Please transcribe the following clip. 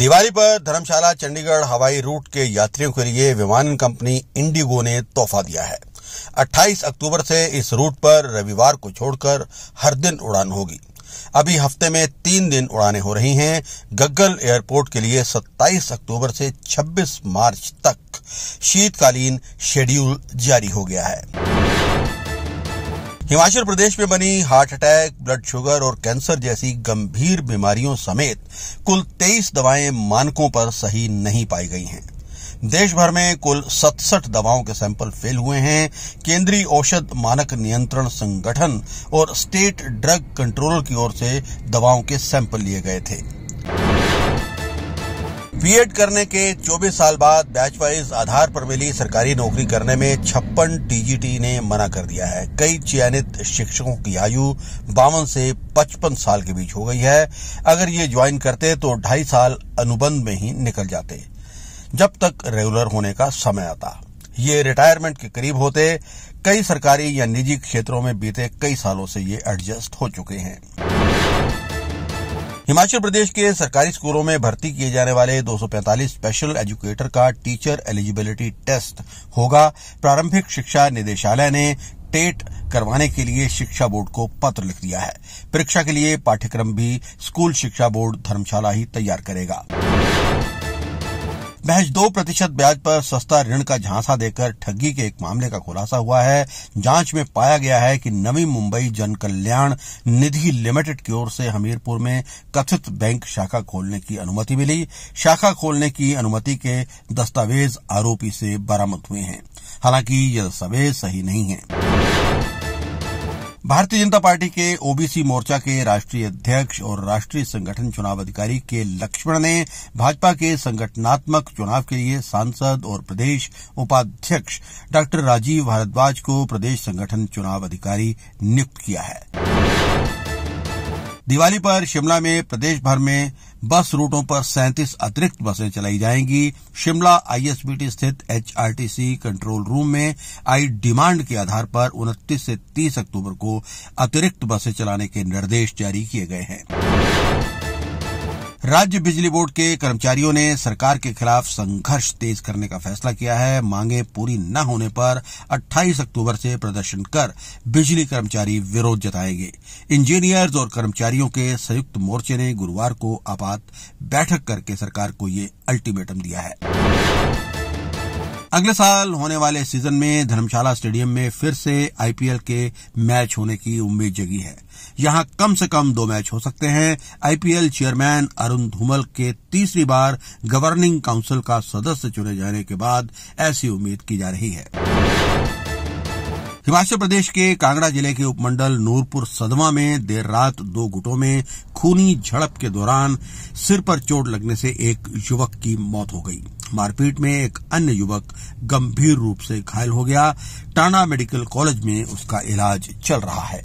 दिवाली पर धर्मशाला चंडीगढ़ हवाई रूट के यात्रियों के लिए विमानन कंपनी इंडिगो ने तोहफा दिया है। 28 अक्टूबर से इस रूट पर रविवार को छोड़कर हर दिन उड़ान होगी। अभी हफ़्ते में तीन दिन उड़ानें हो रही हैं। गग्गल एयरपोर्ट के लिए 27 अक्टूबर से 26 मार्च तक शीतकालीन शेड्यूल जारी हो गया है। हिमाचल प्रदेश में बनी हार्ट अटैक, ब्लड शुगर और कैंसर जैसी गंभीर बीमारियों समेत कुल 23 दवाएँ मानकों पर सही नहीं पाई गई हैं। देश भर में कुल सतसठ दवाओं के सैंपल फेल हुए हैं। केंद्रीय औषध मानक नियंत्रण संगठन और स्टेट ड्रग कंट्रोल की ओर से दवाओं के सैंपल लिए गए थे। बीएड करने के 24 साल बाद बैच वाइज आधार पर मिली सरकारी नौकरी करने में छप्पन टीजीटी ने मना कर दिया है। कई चयनित शिक्षकों की आयु बावन से पचपन साल के बीच हो गई है। अगर ये ज्वाइन करते तो ढाई साल अनुबंध में ही निकल जाते, जब तक रेगुलर होने का समय आता। ये रिटायरमेंट के करीब होते, कई सरकारी या निजी क्षेत्रों में बीते कई सालों से ये एडजस्ट हो चुके हैं। हिमाचल प्रदेश के सरकारी स्कूलों में भर्ती किए जाने वाले 245 स्पेशल एजुकेटर का टीचर एलिजिबिलिटी टेस्ट होगा। प्रारंभिक शिक्षा निदेशालय ने टेट करवाने के लिए शिक्षा बोर्ड को पत्र लिख दिया है। परीक्षा के लिए पाठ्यक्रम भी स्कूल शिक्षा बोर्ड धर्मशाला ही तैयार करेगा। महज दो प्रतिशत ब्याज पर सस्ता ऋण का झांसा देकर ठगी के एक मामले का खुलासा हुआ है। जाँच में पाया गया है कि नवी मुंबई जन कल्याण निधि लिमिटेड की ओर से हमीरपुर में कथित बैंक शाखा खोलने की अनुमति मिली। शाखा खोलने की अनुमति के दस्तावेज़ आरोपी से बरामद हुए हैं। हालाँकि ये दस्तावेज़ सही नहीं है। भारतीय जनता पार्टी के ओबीसी मोर्चा के राष्ट्रीय अध्यक्ष और राष्ट्रीय संगठन चुनाव अधिकारी के लक्ष्मण ने भाजपा के संगठनात्मक चुनाव के लिए सांसद और प्रदेश उपाध्यक्ष डॉ राजीव भारद्वाज को प्रदेश संगठन चुनाव अधिकारी नियुक्त किया है। दिवाली पर शिमला में प्रदेश भर में बस रूटों पर सैंतीस अतिरिक्त बसें चलाई जाएँगी। शिमला आईएसबीटी स्थित एचआरटीसी कंट्रोल रूम में आई डिमांड के आधार पर 29 से 30 अक्टूबर को अतिरिक्त बसें चलाने के निर्देश जारी किए गए हैं। राज्य बिजली बोर्ड के कर्मचारियों ने सरकार के खिलाफ संघर्ष तेज करने का फैसला किया है। मांगे पूरी न होने पर 28 अक्टूबर से प्रदर्शन कर बिजली कर्मचारी विरोध जताएँगे। इंजीनियर्स और कर्मचारियों के संयुक्त मोर्चे ने गुरुवार को आपात बैठक करके सरकार को ये अल्टीमेटम दिया है। अगले साल होने वाले सीज़न में धर्मशाला स्टेडियम में फिर से आईपीएल के मैच होने की उम्मीद जगी है। यहाँ कम से कम दो मैच हो सकते हैं। आईपीएल चेयरमैन अरुण धूमल के तीसरी बार गवर्निंग काउंसिल का सदस्य चुने जाने के बाद ऐसी उम्मीद की जा रही है। हिमाचल प्रदेश के कांगड़ा ज़िले के उपमंडल नूरपुर सदमा में देर रात दो गुटों में खूनी झड़प के दौरान सिर पर चोट लगने से एक युवक की मौत हो गई। मारपीट में एक अन्य युवक गंभीर रूप से घायल हो गया। टाणा मेडिकल कॉलेज में उसका इलाज चल रहा है।